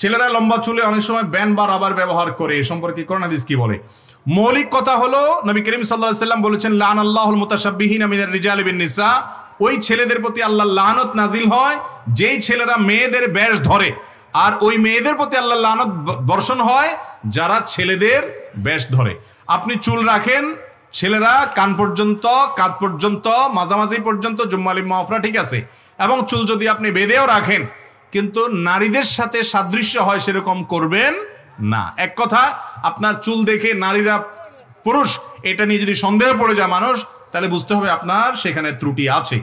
ছেলেরা লম্বা চুলে অনেক সময় ব্যান বা রাবার ব্যবহার করে, এ সম্পর্কে কোরআন হাদিস কি বলে? মৌলিক কথা হলো, নবী করিম সাল্লাহ সাল্লাম বলেছেন লান আল্লাহুল মুতাশাব্বিহিন আমিনার রিজাল বিন নিসা ওই ছেলেদের প্রতি আল্লাহ লানত নাজিল হয়, যেই ছেলেরা মেয়েদের ব্যাস ধরে। আর ওই মেয়েদের প্রতি আল্লাহ লানত বর্ষণ হয়, যারা ছেলেদের ব্যাস ধরে। আপনি চুল রাখেন, ছেলেরা কান পর্যন্ত, কাঁধ পর্যন্ত, মাঝামাঝি পর্যন্ত জুম্মালি মাফরা ঠিক আছে। এবং চুল যদি আপনি বেঁধেও রাখেন কিন্তু নারীদের সাথে সাদৃশ্য হয় সেরকম করবেন না। এক কথা, আপনার চুল দেখে নারীরা পুরুষ, এটা নিয়ে যদি সন্দেহ পড়ে যায় মানুষ, তাহলে বুঝতে হবে আপনার সেখানে ত্রুটি আছে।